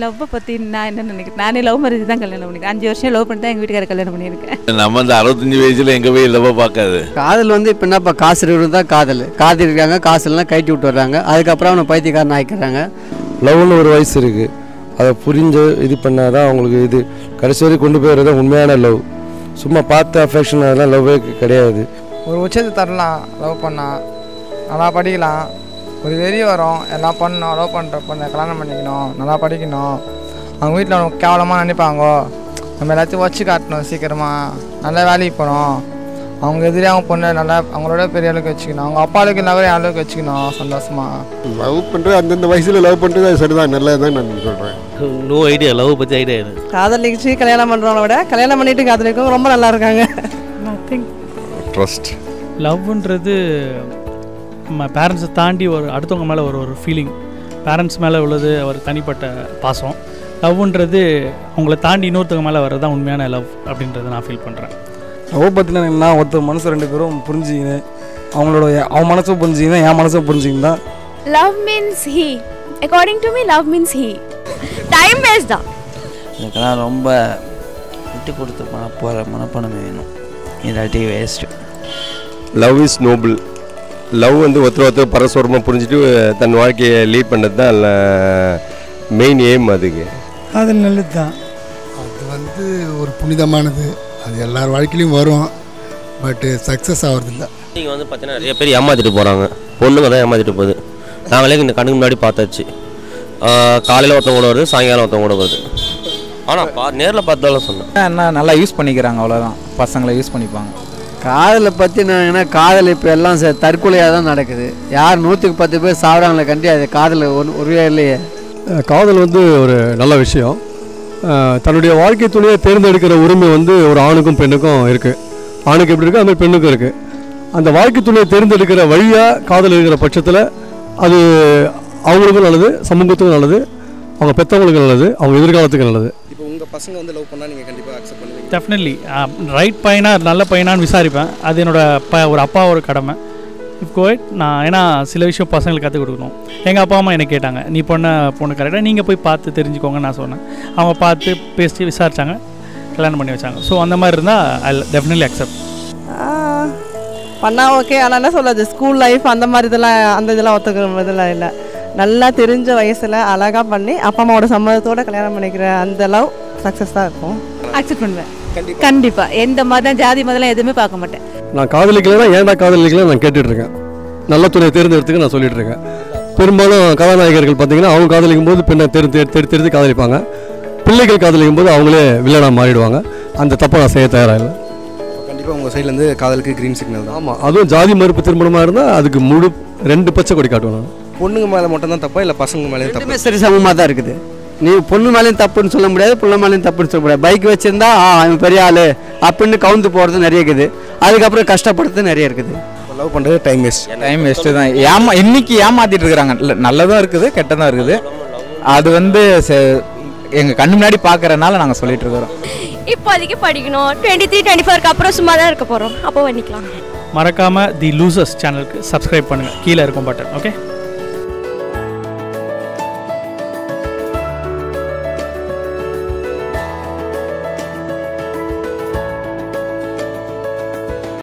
லவ்வை பற்றி நான் என்ன நினைக்கிறேன்? நானே லவ் மேரேஜ் தான் கல்யாணம் பண்ணிக்கிறேன். அஞ்சு வருஷம் லவ் பண்ணி தான் எங்கள் வீட்டுக்கார கல்யாணம் பண்ணியிருக்கேன் நம்ம இந்த அறுபத்தஞ்சு வயசுல எங்க போய் லவ் பார்க்காது. காதல் வந்து இப்போ என்னப்பா காசு இருக்கிறது தான் காதல். காதல் இருக்காங்க காசு இல்லைனா கைட்டி விட்டு வர்றாங்க அதுக்கப்புறம் அவனை பைத்தியக்காரன் ஆக்கிடுறாங்க. லவ்னு ஒரு வயசு இருக்குது அதை புரிஞ்சு இது பண்ணாதான் அவங்களுக்கு இது கடைசி வரைக்கும் கொண்டு போயிடுறது உண்மையான லவ் சும்மா பார்த்து அஃபெக்ஷன் அதெல்லாம் லவ்வே கிடையாது. ஒரு உச்சத்தை தரலாம் லவ் பண்ணால் நல்லா படிக்கலாம். ஒரு வெறி வரும். எல்லாம் பண்ணணும்? லவ் பண்ணுற பொண்ணை கல்யாணம் பண்ணிக்கணும். நல்லா படிக்கணும். அவங்க வீட்டில் கேவலமாக நினைப்பாங்க. நம்ம எல்லாத்தையும் வச்சு காட்டணும் சீக்கிரமாக நல்லா வேலைக்கு போகணும். அவங்க எதிரே அவங்க பொண்ணை நல்லா அவங்களோட பெரிய அளவுக்கு வச்சுக்கணும். அவங்க அப்பா அளவுக்கு நகர அளவுக்கு வச்சுக்கணும். சந்தோஷமாக லவ் பண்ணுறது அந்தந்த வயசில் லவ் பண்ணுறது அது சரிதான். நல்லது தான் நான் சொல்கிறேன் நோ ஐடியா லவ் பற்றி ஐடியா எனக்கு காதலிச்சு கல்யாணம் பண்ணுறவங்கள விட கல்யாணம் பண்ணிட்டு காதலிக்கும் ரொம்ப நல்லா இருக்காங்க. நத்திங் ட்ரஸ்ட் லவ்ன்றது நம்ம பேரண்ட்ஸை தாண்டி ஒரு அடுத்தவங்க மேலே ஒரு ஒரு ஃபீலிங் பேரண்ட்ஸ் மேலே உள்ளது ஒரு தனிப்பட்ட பாசம். லவ்ன்றது அவங்கள தாண்டி இன்னொருத்தவங்க மேலே வர்றது தான் உண்மையான லவ் அப்படின்றத நான் ஃபீல் பண்ணுறேன் லவ் பற்றின என்ன ஒருத்தர் மனசு ரெண்டு பேரும் புரிஞ்சுக்கின்னு அவங்களோட அவன் மனசும் புரிஞ்சுக்கின்னு என் மனசும் புரிஞ்சுக்கின்னு தான். Love means he according to me love means he time waste தான். இதுக்கெல்லாம் ரொம்ப விட்டு கொடுத்து மன போகிற மனப்பணம் வேணும். இல்லாட்டி waste love is noble love வந்து ஒருத்தர் ஒருத்தர் பரஸ்பரமாக புரிஞ்சுட்டு தன் வாழ்க்கையை லீட் பண்ணது தான் மெயின் எய்ம் அதுக்கு. காதல் நல்லது தான் அது வந்து ஒரு புனிதமானது. அது எல்லார் வாழ்க்கையிலையும் வரும். பட்டு சக்ஸஸ் ஆகிறதில்ல நீங்கள் வந்து பார்த்தீங்கன்னா நிறைய பேர் ஏமாத்திட்டு போகிறாங்க பொண்ணுங்க தான் ஏமாத்திட்டு போகுது. நாங்களே இந்த கண்ணுக்கு முன்னாடி பார்த்தாச்சு. காலையில் ஒருத்தவங்க கூட வருது சாயங்காலம் ஒருத்தவங்க கூட வருது. ஆனால் பா நேரில் பார்த்தாலும் சொன்னேன். என்ன நல்லா யூஸ் பண்ணிக்கிறாங்க அவ்வளோதான் பசங்களை யூஸ் பண்ணிப்பாங்க. காதலை பற்றி நான் காதல் இப்போ எல்லாம் தற்கொலையாக தான் நடக்குது. யார் நூற்றுக்கு பத்து பேர் சாப்பிட்றாங்களே கண்டி அது காதல் ஒன்று ஒருவே இல்லையே? காதல் வந்து ஒரு நல்ல விஷயம். தன்னுடைய வாழ்க்கை துணையை தேர்ந்தெடுக்கிற உரிமை வந்து ஒரு ஆணுக்கும் பெண்ணுக்கும் இருக்குது ஆணுக்கு எப்படி இருக்குது அந்த பெண்ணுக்கும் இருக்குது அந்த வாழ்க்கை துணையை தேர்ந்தெடுக்கிற வழியாக காதல் இருக்கிற பட்சத்தில் அது அவங்களுக்கும் நல்லது சமூகத்துக்கும் நல்லது அவங்க பெற்றவங்களுக்கு நல்லது அவங்க எதிர்காலத்துக்கு நல்லது. உங்கள் பசங்க வந்து லவ் பண்ணால் நீங்கள் கண்டிப்பாக அக்செப்ட் பண்ணுவீங்க. டெஃபினெட்லி ரைட் பையனா நல்ல பையனான்னு விசாரிப்பேன். அது என்னோட ப ஒரு அப்பா ஒரு கடமை. இப் கோயிட் நான் ஏன்னா சில விஷயம் பசங்களுக்கு கற்றுக் கொடுக்கணும். எங்கள் அப்பா அம்மா என்னை கேட்டாங்க நீ பொண்ணை பொண்ணு கரெக்டாக நீங்கள் போய் பார்த்து தெரிஞ்சுக்கோங்கன்னு நான் சொன்னேன். அவங்க பார்த்து பேசி விசாரிச்சாங்க. கல்யாணம் பண்ணி வச்சாங்க. ஸோ அந்த மாதிரி இருந்தால் ஐ டெஃபினெட்லி அக்செப்ட் பண்ணா ஓகே ஆனால் என்ன சொல்றது? ஸ்கூல் லைஃப் அந்த மாதிரி இதெல்லாம் அந்த இதெல்லாம் ஒத்துக்கிற இதெல்லாம் இல்லை. நல்லா தெரிஞ்ச வயசில் அழகாக பண்ணி அப்பா அம்மாவோட சம்மதத்தோட கல்யாணம் பண்ணிக்கிற அந்த லவ் சக்ஸஸ் தான் இருக்கும். அக்செப்ட் பண்ணுவேன். கண்டிப்பாக எந்த மதம் ஜாதி மதம்லாம் எதுவுமே பார்க்க மாட்டேன். நான் காதலிக்கலைன்னா ஏன்டா காதலிக்கல நான் கேட்டுட்டு இருக்கேன் நல்ல துணையை தேர்ந்தெடுத்துக்க நான் சொல்லிட்டு இருக்கேன் பெரும்பாலும் கதாநாயகர்கள் பார்த்தீங்கன்னா அவங்க காதலிக்கும் போது பெண்ணை தேர்ந்து தேர்ந்து தேர்ந்து காதலிப்பாங்க. பிள்ளைகள் காதலிக்கும் போது அவங்களே வில்லனாக மாறிடுவாங்க. அந்த தப்பை நான் செய்ய தயாராக இல்லை கண்டிப்பாக உங்கள் சைட்லேருந்து காதலுக்கு க்ரீன் சிக்னல் தான். ஆமாம் அதுவும் ஜாதி மறுப்பு திருமணமாக இருந்தால் அதுக்கு முழு ரெண்டு பச்சை கொடி காட்டுவேன் நான். பொண்ணுங்க மேலே மட்டும் தான் தப்பா இல்லை பசங்க மேலே தப்பா? சரி சமமாக தான் இருக்குது. நீ பொண்ணு மேலேயும் தப்புன்னு சொல்ல முடியாது புள்ள மேலேயும் தப்புன்னு சொல்ல முடியாது. பைக் வச்சிருந்தா ஆ அவன் பெரிய ஆள் அப்படின்னு கவுந்து போகிறது நிறைய இருக்குது. அதுக்கப்புறம் கஷ்டப்படுறது நிறைய இருக்குது. லவ் பண்ணுறது டைம் வேஸ்ட் டைம் வேஸ்ட்டு தான். ஏமா இன்னைக்கு ஏமாத்திட்டு இருக்கிறாங்க. இல்ல, நல்லதும் இருக்குது கெட்டதும் இருக்குது. அது வந்து எங்கள் கண்ணு முன்னாடி பார்க்கறனால நாங்கள் சொல்லிட்டு இருக்கிறோம். இப்போதைக்கு படிக்கணும். டுவெண்ட்டி த்ரீ டுவெண்ட்டி ஃபோருக்கு அப்புறம் சும்மா தான் இருக்க போகிறோம் அப்போ பண்ணிக்கலாம். மறக்காமல் தி லூசர்ஸ் சேனலுக்கு சப்ஸ்கிரைப் பண்ணுங்கள் கீழே இருக்கும் பட்டன் ஓகே